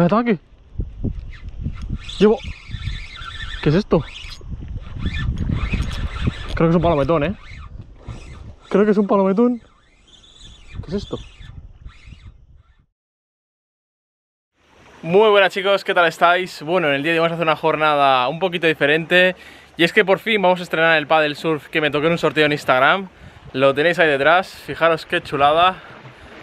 ¡Vaya ataque! Llevo... ¿Qué es esto? Creo que es un palometón, ¿eh? Creo que es un palometón. ¿Qué es esto? Muy buenas chicos, ¿qué tal estáis? Bueno, en el día de hoy vamos a hacer una jornada un poquito diferente Y es que por fin vamos a estrenar el paddle surf que me toqué en un sorteo en Instagram Lo tenéis ahí detrás, fijaros qué chulada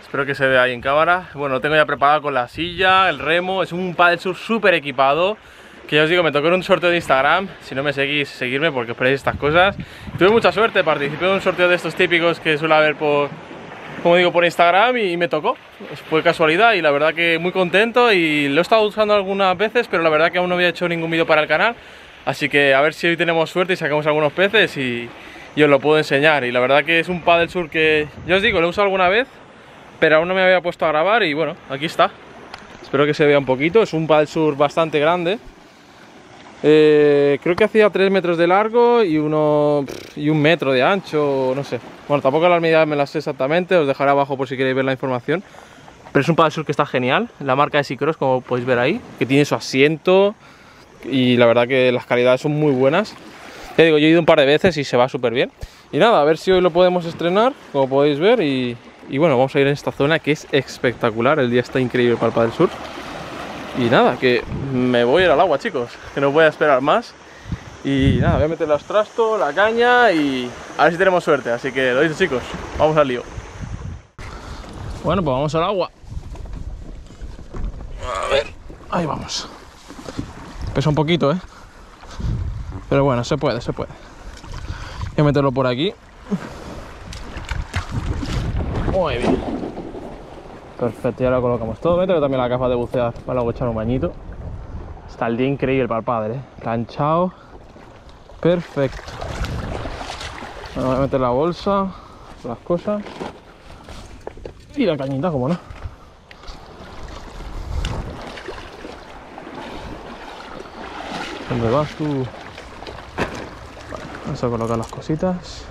Espero que se vea ahí en cámara Bueno, tengo ya preparado con la silla, el remo Es un paddle surf súper equipado que ya os digo, me tocó en un sorteo de Instagram, si no me seguís, seguirme porque os estas cosas. Tuve mucha suerte, participé en un sorteo de estos típicos que suele haber por, como digo, por Instagram y, me tocó. Fue casualidad y la verdad que muy contento y lo he estado usando algunas veces, pero la verdad que aún no había hecho ningún vídeo para el canal. Así que a ver si hoy tenemos suerte y sacamos algunos peces y, y os lo puedo enseñar. Y la verdad que es un paddle sur que, ya os digo, lo he usado alguna vez, pero aún no me había puesto a grabar y bueno, aquí está. Espero que se vea un poquito, es un paddle sur bastante grande. Eh, creo que hacía 3 metros de largo y, uno, y un metro de ancho, no sé. Bueno, tampoco las medidas me las sé exactamente, os dejaré abajo por si queréis ver la información. Pero es un paddle que está genial, la marca de Sicross, como podéis ver ahí, que tiene su asiento y la verdad que las calidades son muy buenas. Ya digo, yo he ido un par de veces y se va súper bien. Y nada, a ver si hoy lo podemos estrenar, como podéis ver, y, y, bueno, vamos a ir en esta zona que es espectacular, el día está increíble para el Sur. Y nada, que me voy a ir al agua, chicos, que no voy a esperar más. Y nada, voy a meter los trastos, la caña y a ver si tenemos suerte. Así que lo dicho, chicos, vamos al lío. Bueno, pues vamos al agua. A ver, ahí vamos. Pesa un poquito, ¿eh? Pero bueno, se puede, se puede. Voy a meterlo por aquí. Muy bien. Perfecto, ya lo colocamos todo. Meto también la capa de bucear para luego echar un bañito. Está el día increíble para el padre, ¿eh? Canchado. Perfecto. voy a meter la bolsa, las cosas. Y la cañita, como no. ¿Dónde vas tú? vamos a colocar las cositas.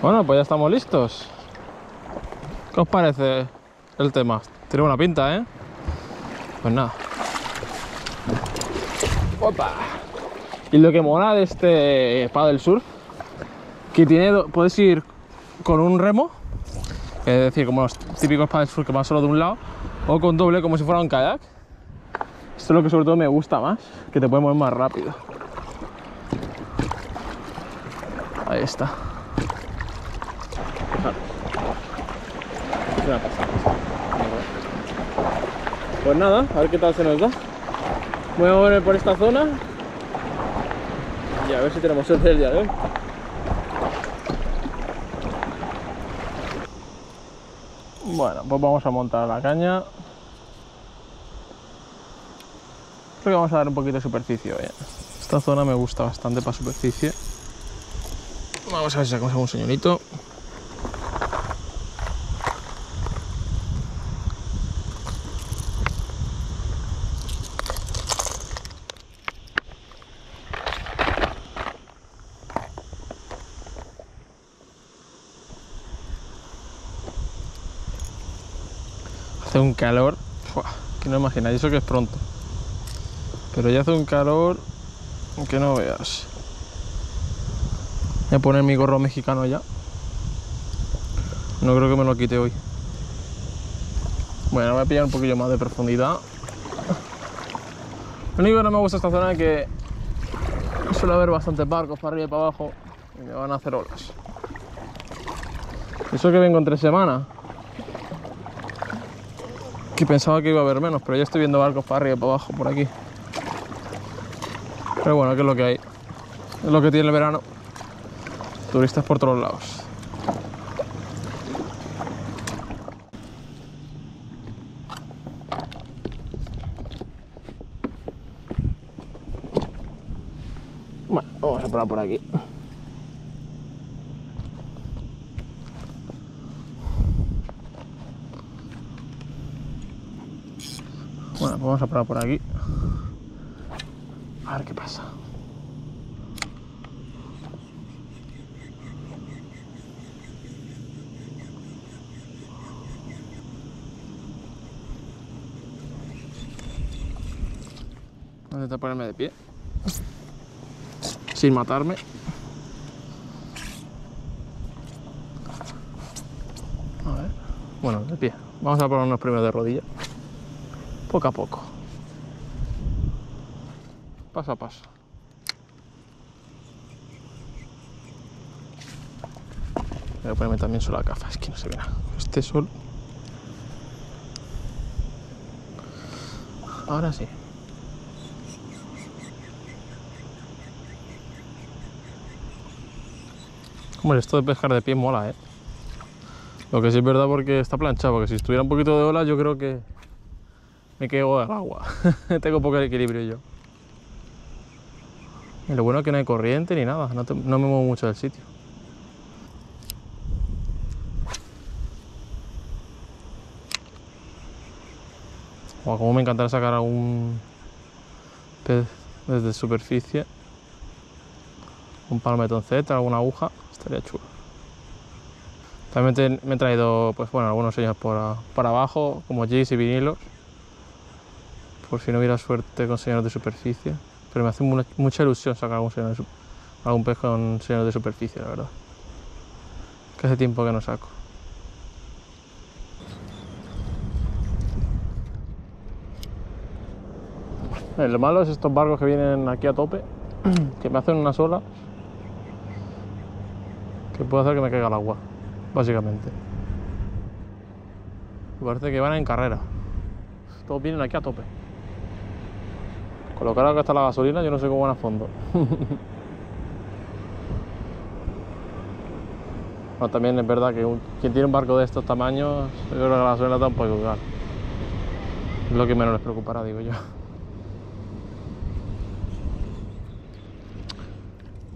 Bueno, pues ya estamos listos. ¿Qué os parece el tema? Tiene buena pinta, ¿eh? Pues nada. ¡Opa! Y lo que mola de este paddle surf, que tiene, puedes ir con un remo, es decir, como los típicos paddle surf que van solo de un lado, o con doble como si fuera un kayak. Esto es lo que sobre todo me gusta más, que te puede mover más rápido. Ahí está. Pues nada, a ver qué tal se nos da. Voy a mover por esta zona y a ver si tenemos suerte el día de hoy. Bueno, pues vamos a montar la caña. Creo que vamos a dar un poquito de superficie hoy. Esta zona me gusta bastante para superficie. Vamos a ver si sacamos algún señorito. Hace un calor que no imagináis, eso que es pronto. Pero ya hace un calor que no veas. Voy a poner mi gorro mexicano ya. No creo que me lo quite hoy. Bueno, voy a pillar un poquillo más de profundidad. Lo único que no me gusta esta zona es que suele haber bastantes barcos para arriba y para abajo y me van a hacer olas. Eso que vengo en tres semanas que pensaba que iba a haber menos, pero ya estoy viendo barcos para arriba y para abajo por aquí. Pero bueno, que es lo que hay. Es lo que tiene el verano. Turistas por todos lados. Bueno, vamos a parar por aquí. Vamos a probar por aquí. A ver qué pasa. Voy a intentar ponerme de pie. Sin matarme. A ver. Bueno, de pie. Vamos a ponernos primero de rodillas. Poco a poco. Paso a paso. Voy a ponerme también solo la gafa, es que no se ve nada. Este sol. Ahora sí. Hombre, esto de pescar de pie mola, ¿eh? Lo que sí es verdad porque está planchado, porque si estuviera un poquito de ola yo creo que me quedo al agua. Tengo poco equilibrio yo. Y lo bueno es que no hay corriente ni nada, no, me muevo mucho del sitio. Guau, como me encantaría sacar algún pez desde superficie. Un palmetón Z, alguna aguja, estaría chulo. También me he traído, pues bueno, algunos sellos por, por abajo, como jigs y vinilos. Por si no hubiera suerte con señores de superficie. Pero me hace mu- mucha ilusión sacar algún, señor de algún pez con señores de superficie, la verdad. Que hace tiempo que no saco. Eh, Lo malo es estos barcos que vienen aquí a tope, que me hacen una sola, que puede hacer que me caiga el agua, básicamente. Me parece que van en carrera. Todos vienen aquí a tope. Con lo caro que está la gasolina, yo no sé cómo van a fondo. Bueno, también es verdad que un- quien tiene un barco de estos tamaños, yo creo que la gasolina está un cara. Es lo que menos les preocupará, digo yo.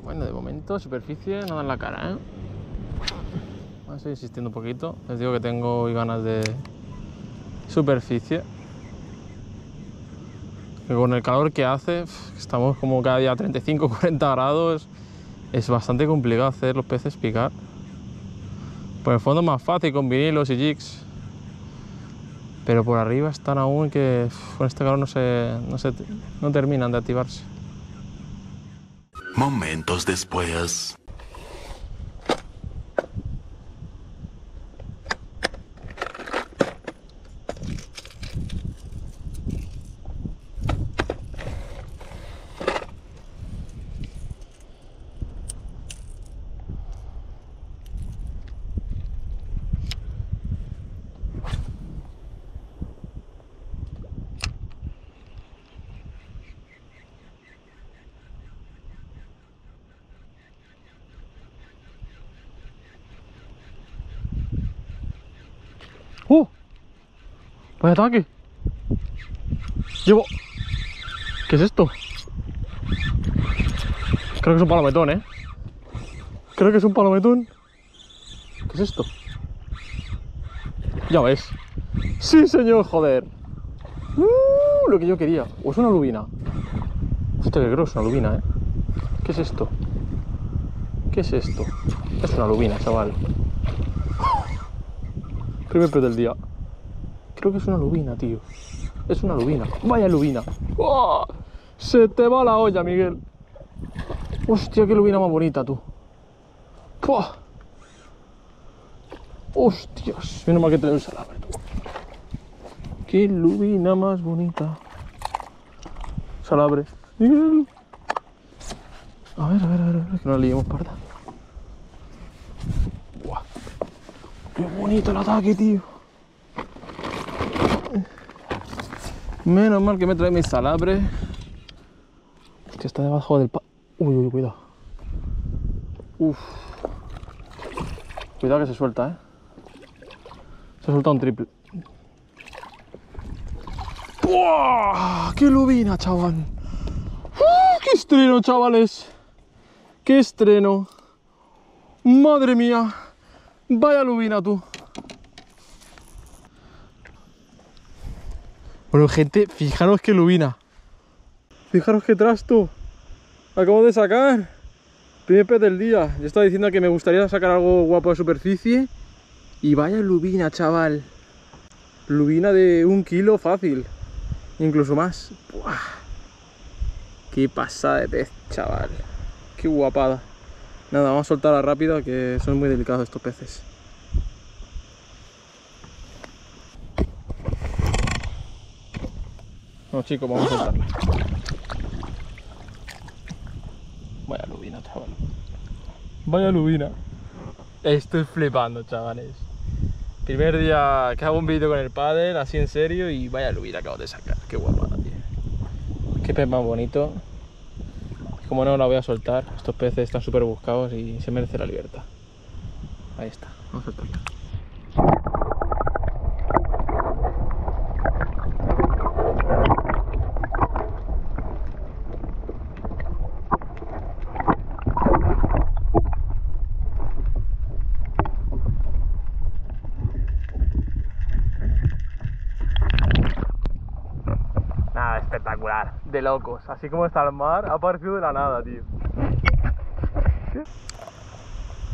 Bueno, de momento, superficie, nada en la cara, ¿eh? A seguir insistiendo un poquito. Les digo que tengo hoy ganas de superficie. Con el calor que hace, estamos como cada día a 35, 40 grados, es bastante complicado hacer los peces picar. Por el fondo es más fácil con vinilos y jigs. Pero por arriba están aún que con este calor no, se, no, se, no terminan de activarse. Momentos después. ¡Oh! ¡Vaya ataque! Llevo... ¿Qué es esto? Creo que es un palometón, ¿eh? Creo que es un palometón. ¿Qué es esto? Ya ves. ¡Sí, señor! ¡Joder! ¡Uh! Lo que yo quería. ¿O es una lubina? Hostia, que es una lubina, ¿eh? ¿Qué es esto? ¿Qué es esto? Es una lubina, chaval. Primer pez del día. Creo que es una lubina, tío. Es una lubina. Vaya lubina. ¡Oh! Se te va la olla, Miguel. Hostia, qué lubina más bonita, tú. ¡Pua! Hostias. Menos mal que te doy el salabre, tú. Qué lubina más bonita. Salabre. Miguel. A ver, a ver, a ver, a ver, que no la liemos parda. Buah. Qué bonito el ataque, tío. Menos mal que me trae mi salabre. Que está debajo del pa... Uy, uy, cuidado. Uf. Cuidado que se suelta, eh. Se suelta un triple. ¡Buah! ¡Qué lubina, chaval! ¡Uh, ¡Qué estreno, chavales! ¡Qué estreno! ¡Madre mía! Vaya lubina, tú. Bueno, gente, fijaros qué lubina. Fijaros qué trasto. Acabo de sacar. Primer pez del día. Yo estaba diciendo que me gustaría sacar algo guapo de superficie. Y vaya lubina, chaval. Lubina de un kilo fácil. Incluso más. Buah. Qué pasada de pez, chaval. Qué guapada. Nada, vamos a soltarla rápido que son muy delicados estos peces. No, chicos, vamos a soltarla. Vaya lubina, chaval. Vaya lubina. Estoy flipando, chavales. Primer día que hago un vídeo con el padre, así en serio, y vaya lubina acabo de sacar. Qué guapada, tío. Qué pez más bonito. Como no la voy a soltar, estos peces están súper buscados y se merece la libertad. Ahí está, vamos a soltarla. Nada, espectacular. De locos. Así como está el mar, ha aparecido de la nada, tío. ¿Qué?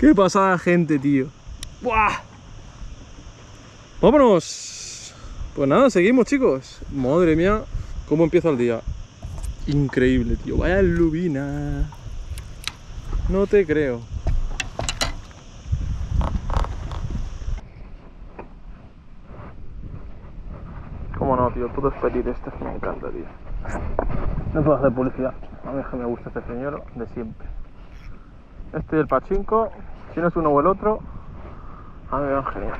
¿Qué pasada gente, tío? ¡Buah! ¡Vámonos! Pues nada, seguimos, chicos. Madre mía, cómo empieza el día. Increíble, tío. Vaya lubina. No te creo. Cómo no, tío, puedo pedir este me encanta, tío. No puedo hacer publicidad. A mí es que me gusta este señor de siempre. Este del pachinko, si no es uno o el otro, a mí me va genial.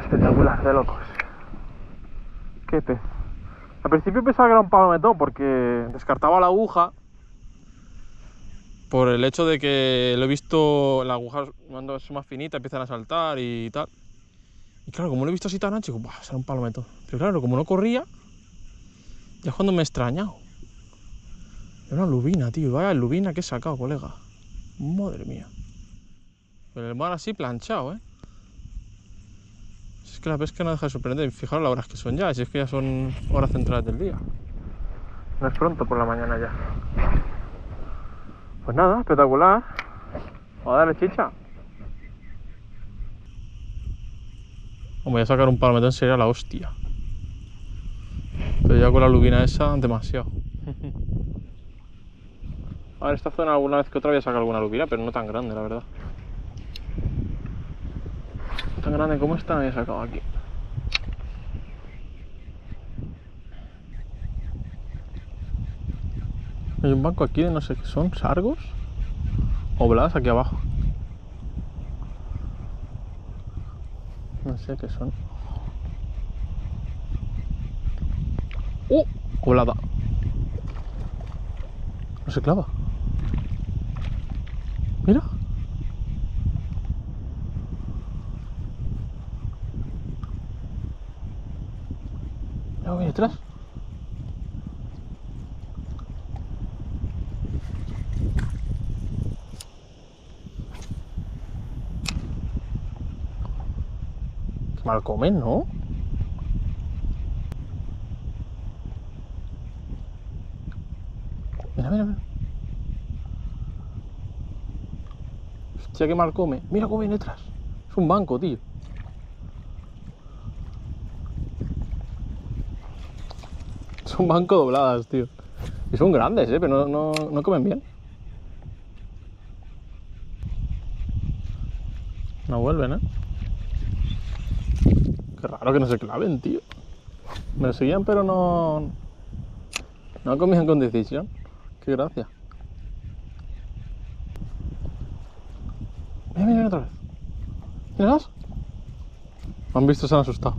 Espectacular, de locos. Qué pez. Al principio pensaba que era un palometón porque descartaba la aguja por el hecho de que lo he visto, la aguja cuando es más finita empiezan a saltar y tal. Y claro, como lo he visto así tan ancho, digo, "Buah, será un palometón. Pero claro, como no corría, ya es cuando me he extrañado. Era una lubina, tío. Vaya lubina que he sacado, colega. Madre mía. Pero el mar así planchado, ¿eh? Si es que la pesca no deja de sorprender. Fijaros las horas que son ya, si es que ya son horas centrales del día. No es pronto por la mañana ya. Pues nada, espectacular. Vamos a darle chicha. Voy a sacar un palometón sería la hostia. Pero ya con la lubina esa, demasiado. A ver, esta zona alguna vez que otra voy a sacar alguna lubina, pero no tan grande, la verdad. Tan grande como esta no había sacado aquí. Hay un banco aquí de no sé qué son, sargos o blas aquí abajo. Sé qué son. ¡Uh! Colada. No se clava. Mira. Mira, viene detrás. Mal comen, ¿no? Mira, mira, mira. Hostia, qué mal come. Mira cómo viene detrás. Es un banco, tío. Son banco dobladas, tío. Y son grandes, ¿eh? Pero no, no, no comen bien. No vuelven, ¿eh? Que no se claven, tío. Me seguían, pero no... No comían con decisión. Qué gracia. Mira, mira, otra vez. Me han visto, se han asustado.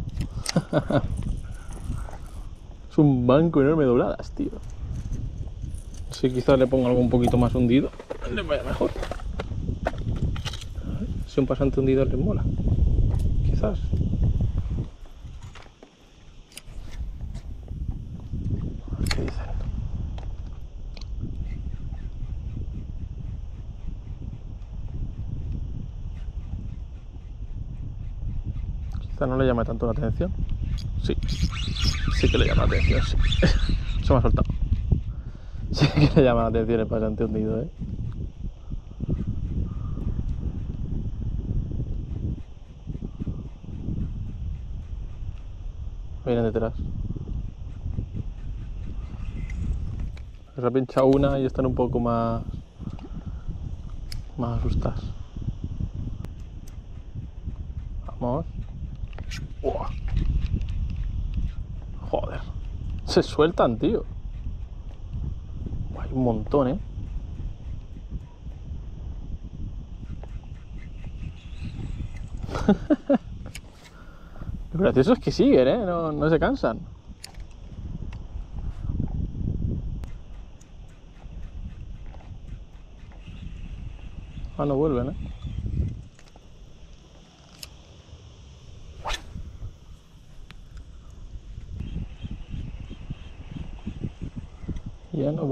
es un banco enorme de dobladas, tío. Si quizás le pongo algo un poquito más hundido, le vaya mejor. Si un pasante hundido les mola. Quizás. Quizá no le llame tanto la atención. Sí, sí que le llama la atención, sí. Se me ha soltado. Sí que le llama la atención el pasante hundido, ¿eh? Vienen detrás. Se ha pinchado una y están un poco más. más asustadas. Vamos. Joder. Se sueltan, tío. Hay un montón, ¿eh? Lo gracioso es que siguen, ¿eh? No, no se cansan. Ah, no vuelven, ¿eh? Ya no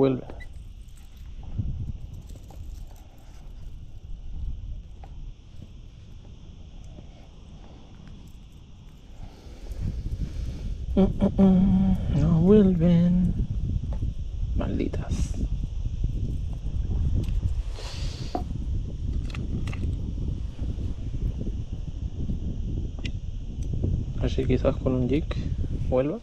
mm, No vuelven. Malditas. Así quizás con un jig vuelva.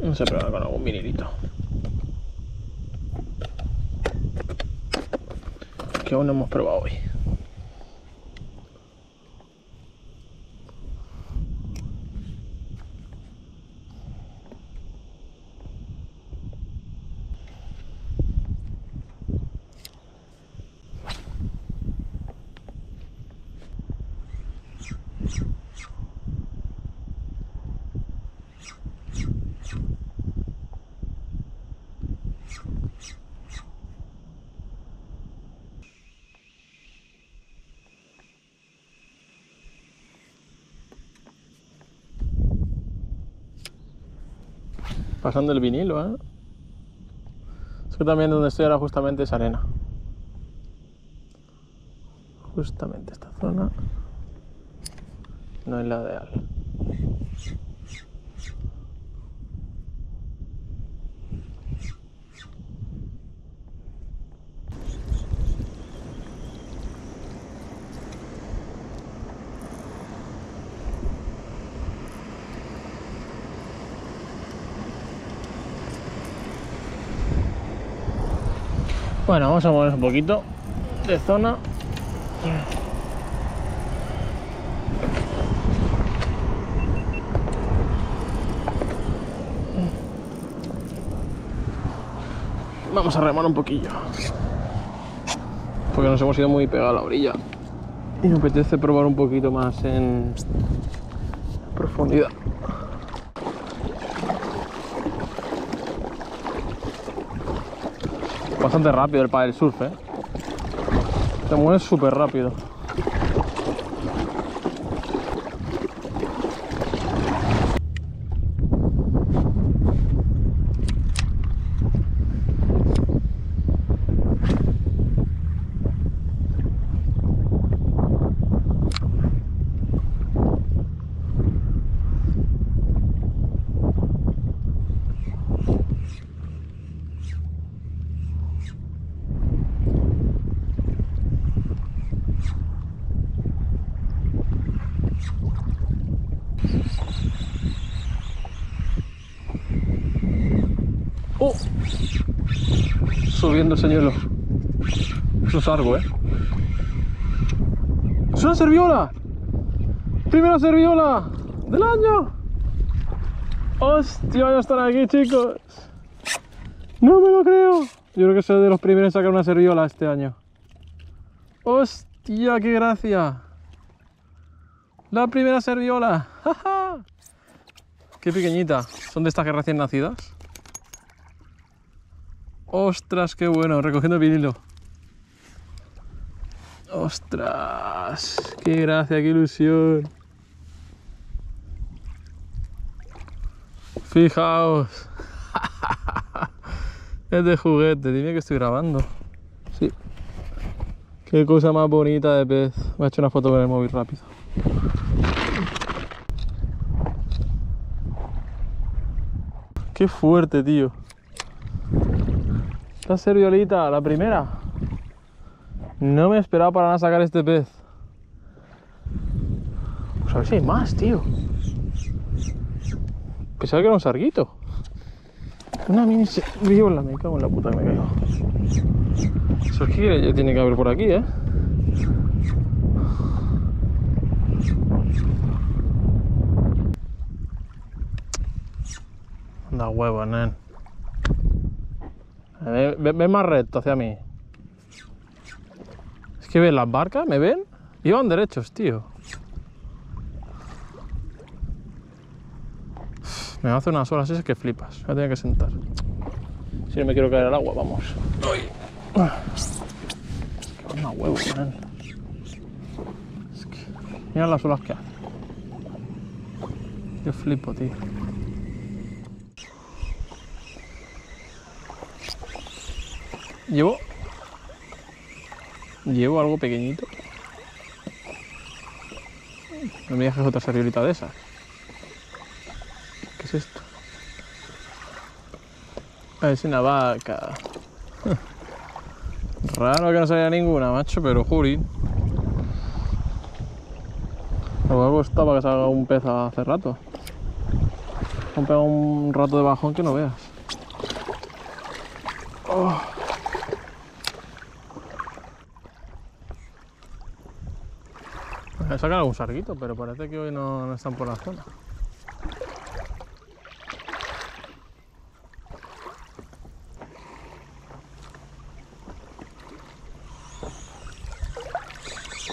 Vamos a probar con algún vinilito. Que aún no hemos probado hoy. Pasando el vinilo, ¿eh? Es que también donde estoy ahora justamente es arena. Justamente esta zona no es la ideal. Bueno, vamos a movernos un poquito de zona. Vamos a remar un poquillo. Porque nos hemos ido muy pegados a la orilla. Y me apetece probar un poquito más en profundidad. Bastante rápido el paddle surf, ¿eh? Te mueves súper rápido. ¡Oh! Subiendo el señuelo. Eso es algo, ¿eh? ¡Es una serviola! ¡Primera serviola del año! ¡Hostia, ya están aquí, chicos! ¡No me lo creo! Yo creo que soy de los primeros en sacar una serviola este año. ¡Hostia, qué gracia! La primera serviola. ¡Ja, ja! Qué pequeñita. Son de estas que recién nacidas. Ostras, qué bueno. Recogiendo el vinilo. Ostras. Qué gracia, qué ilusión. Fijaos. es de juguete. Dime que estoy grabando. Sí. Qué cosa más bonita de pez. Me he hecho una foto con el móvil rápido. Qué fuerte, tío. La serviolita, la primera. No me esperaba para nada sacar este pez. Pues a ver si hay más, tío. Pensaba que era un sarguito. Una mini viola, me cago en la puta que me caigo. Que ya tiene que haber por aquí, ¿eh? Anda huevo, nen. Ven, más recto hacia mí. Es que ven las barcas, ¿me ven? Iban derechos, tío. Me hace unas horas esas que flipas. Me voy a tener que sentar. Si no me quiero caer al agua, vamos. Qué onda huevo, nen. Es. Mira las olas que hace. Yo flipo, tío. Llevo. Llevo algo pequeñito. No me dejes otra servilleta de esas. ¿Qué es esto? Es una vaca. Raro que no salga ninguna, macho, pero juri. Lo costaba que salga un pez hace rato. Han pegado un rato de bajón que no veas. Oh. Me sacan algún sarguito, pero parece que hoy no, están por la zona.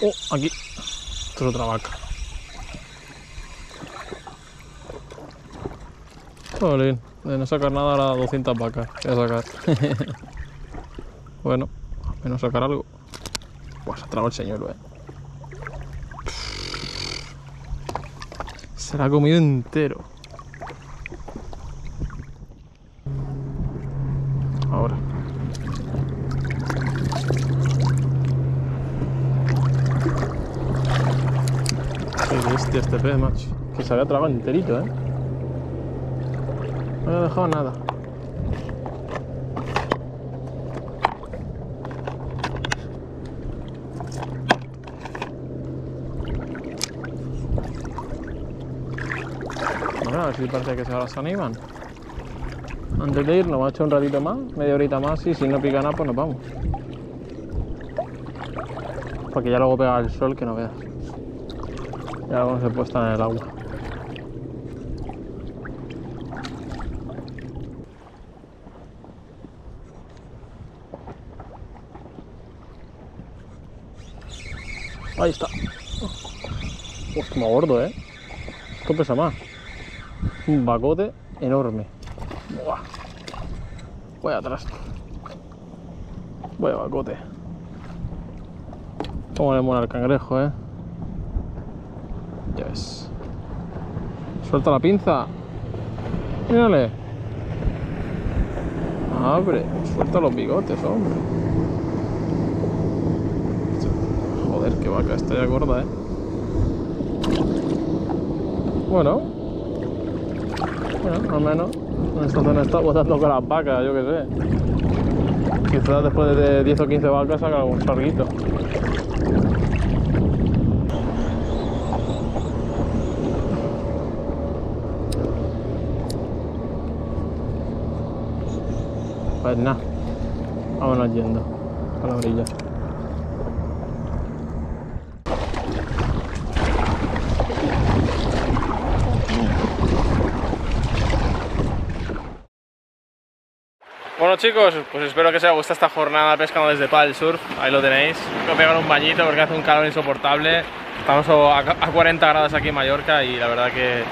Oh, aquí. Esto es otra vaca. Jolín, de no sacar nada a las 200 vacas. Voy a sacar. bueno, al menos sacar algo. Pues ha tragado el señuelo, eh. Se lo ha comido entero. Ahora. Qué bestia este pez, macho. Que se había tragado enterito, ¿eh? No había dejado nada. Si parece que se ahora se animan. Antes de irnos, vamos a echar un ratito más, media horita más, y si no pica nada, pues nos vamos. Porque ya luego pega el sol que no veas. Ya luego se puede estar en el agua. Ahí está. Hostia, más gordo, ¿eh? Esto pesa más. Un bacote enorme. Buah. Voy atrás. Voy a bacote. Cómo le mola el cangrejo, ¿eh? Ya ves. Suelta la pinza. Mírale. Abre. Suelta los bigotes, hombre. Joder, qué vaca, está ya gorda, ¿eh? Bueno. Bueno, al menos en esta zona está botando con las vacas, yo qué sé. Quizás después de 10 o 15 vacas saca algún sarguito. Pues nada, vámonos yendo a la orilla. Bueno chicos, pues espero que os haya gustado esta jornada pescando desde Paddle Surf, ahí lo tenéis. A pegar un bañito porque hace un calor insoportable. Estamos a a 40 grados aquí en Mallorca y la verdad que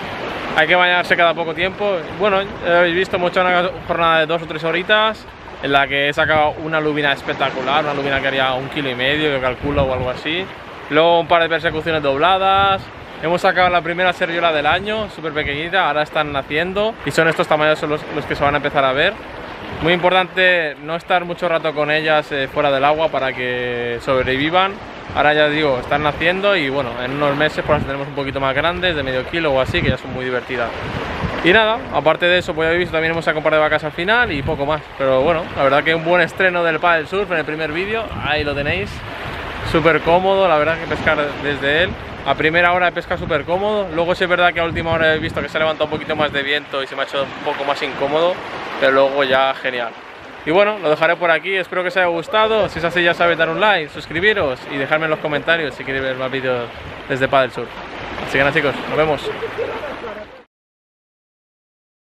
hay que bañarse cada poco tiempo. Bueno, habéis visto, hemos hecho una jornada de dos o tres horitas en la que he sacado una lubina espectacular, una lubina que haría un kilo y medio, yo calculo, o algo así. Luego un par de persecuciones dobladas. Hemos sacado la primera seriola del año, súper pequeñita, ahora están naciendo y son estos tamaños los, los que se van a empezar a ver. Muy importante no estar mucho rato con ellas eh, fuera del agua para que sobrevivan. Ahora ya digo, están naciendo y bueno, en unos meses pues las tenemos un poquito más grandes, de medio kilo o así, que ya son muy divertidas. Y nada, aparte de eso, pues ya habéis visto, también hemos un par de vacas al final y poco más. Pero bueno, la verdad que un buen estreno del paddle surf en el primer vídeo, ahí lo tenéis. Súper cómodo, la verdad que pescar desde él. A primera hora de pesca súper cómodo, luego sí es verdad que a última hora he visto que se ha levantado un poquito más de viento y se me ha hecho un poco más incómodo, pero luego ya genial. Y bueno, lo dejaré por aquí, espero que os haya gustado, si es así ya sabéis dar un like, suscribiros y dejarme en los comentarios si queréis ver más vídeos desde Paddle Surf. Así que nada chicos, nos vemos.